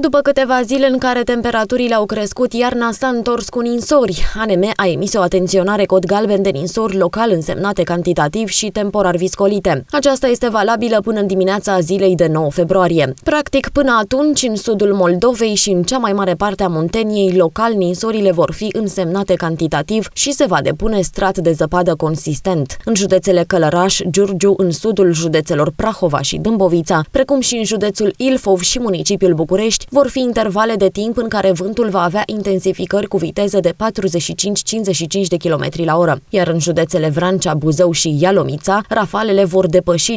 După câteva zile în care temperaturile au crescut, iarna s-a întors cu ninsori. ANM a emis o atenționare cod galben de ninsori local însemnate cantitativ și temporar viscolite. Aceasta este valabilă până în dimineața zilei de 9 februarie. Practic, până atunci, în sudul Moldovei și în cea mai mare parte a Munteniei, local ninsorile vor fi însemnate cantitativ și se va depune strat de zăpadă consistent. În județele Călăraș, Giurgiu, în sudul județelor Prahova și Dâmbovița, precum și în județul Ilfov și municipiul București, vor fi intervale de timp în care vântul va avea intensificări cu viteză de 45-55 de km la oră, iar în județele Vrancea, Buzău și Ialomița, rafalele vor depăși 55-60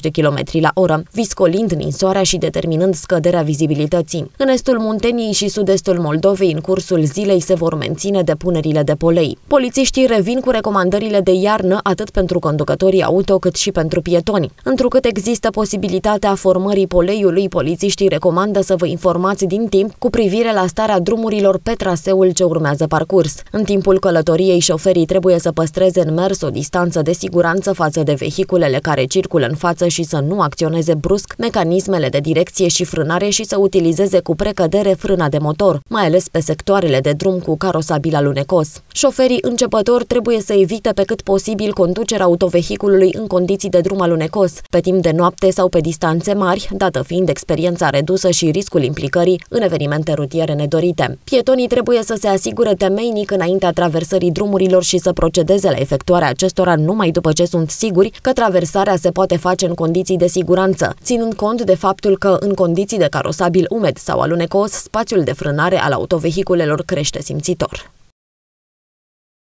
de km la oră, viscolind ninsoarea și determinând scăderea vizibilității. În estul Munteniei și sud-estul Moldovei, în cursul zilei, se vor menține depunerile de polei. Polițiștii revin cu recomandările de iarnă atât pentru conducătorii auto cât și pentru pietoni. Întrucât există posibilitatea formării poleiului, polițiștii recomandă recomandă să vă informați din timp cu privire la starea drumurilor pe traseul ce urmează parcurs. În timpul călătoriei, șoferii trebuie să păstreze în mers o distanță de siguranță față de vehiculele care circulă în față și să nu acționeze brusc mecanismele de direcție și frânare și să utilizeze cu precădere frâna de motor, mai ales pe sectoarele de drum cu carosabil alunecos. Șoferii începători trebuie să evite pe cât posibil conducerea autovehiculului în condiții de drum alunecos, pe timp de noapte sau pe distanțe mari, dată fiind experiența redusă și și riscul implicării în evenimente rutiere nedorite. Pietonii trebuie să se asigure temeinic înaintea traversării drumurilor și să procedeze la efectuarea acestora numai după ce sunt siguri că traversarea se poate face în condiții de siguranță, ținând cont de faptul că în condiții de carosabil umed sau alunecos, spațiul de frânare al autovehiculelor crește simțitor.